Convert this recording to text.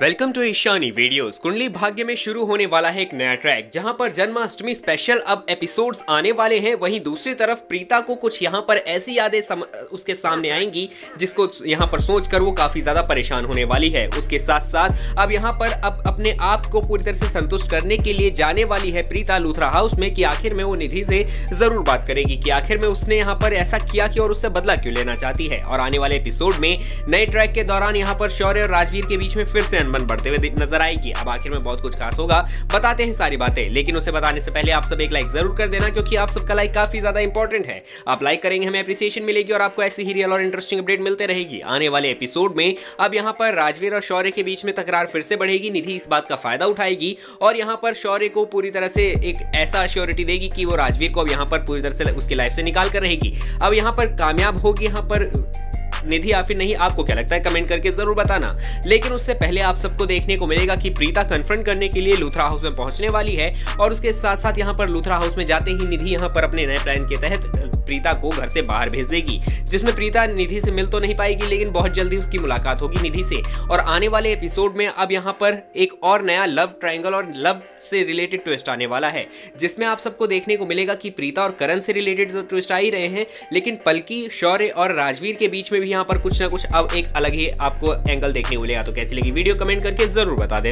Welcome to Ishani videos Kundali Bhagya में शुरू होने वाला है एक नया ट्रैक जहाँ पर जन्माष्टमी स्पेशल अब एपिसोड्स आने वाले हैं। वहीं दूसरी तरफ़ प्रीता को कुछ यहाँ पर ऐसी यादें सम, उसके सामने आएँगी जिसको यहाँ पर सोचकर वो काफ़ी ज़्यादा परेशान होने वाली है। उसके साथ साथ अब यहाँ पर अब अपने आप को पूरी तरह से संतुष्ट करने के लिए जाने वाली है प्रीता लूथरा हाउस में कि आखिर में वो निधि से ज़रूर बात करेगी कि आखिर में उसने यहाँ पर ऐसा किया कि और उससे बदला क्यों लेना चाहती है। और आने वाले एपिसोड में नए ट्रैक के दौरान यहाँ पर शौर्य और राजवीर के बीच में फिर से अनबन बढ़ते हुए नज़र आएगी। अब आखिर में बहुत कुछ खास होगा। बताते हैं सारी बातें, लेकिन उसे बताने से पहले आप सब एक लाइक ज़रूर कर देना, क्योंकि आप सबका लाइक काफ़ी ज़्यादा इंपॉर्टेंट है। आप लाइक करेंगे, हमें अप्रिसिएशन मिलेगी और आपको ऐसी ही रियल और इंटरेस्टिंग अपडेट मिलते रहेगी। आने वाले एपिसोड में अब यहाँ पर राजवीर और शौर्य के बीच में तकरार फिर से बढ़ेगी, निधि इस बात का फ़ायदा उठाएगी और यहाँ पर शौर्य को पूरी तरह से एक ऐसा अश्योरिटी देगी कि वो राजवीर को अब यहाँ पर पूरी तरह से उसकी लाइफ से निकाल कर रहेगी। अब यहाँ पर कामयाब होगी, यहाँ पर निधि या फिर नहीं, आपको क्या लगता है? कमेंट करके ज़रूर बताना। लेकिन उससे पहले आप सबको देखने को मिलेगा कि प्रीता कन्फ्रंट करने के लिए लूथरा हाउस में पहुँचने वाली है और उसके साथ साथ यहाँ पर लूथरा हाउस में जाते ही निधि यहाँ पर अपने नए प्लान के तहत प्रीता को घर से बाहर भेज देगी, जिसमें प्रीता निधि से मिल तो नहीं पाएगी, लेकिन बहुत जल्दी उसकी मुलाकात होगी निधि से। और आने वाले एपिसोड में अब यहाँ पर एक और नया लव ट्रायंगल और लव से रिलेटेड ट्विस्ट आने वाला है, जिसमें आप सबको देखने को मिलेगा कि प्रीता और करण से रिलेटेड तो ट्विस्ट आ ही रहे हैं, लेकिन पलकी, शौर्य और राजवीर के बीच में भी यहाँ पर कुछ ना कुछ अब एक अलग ही आपको एंगल देखने को मिलेगा। तो कैसी लगी वीडियो कमेंट करके ज़रूर बता देना।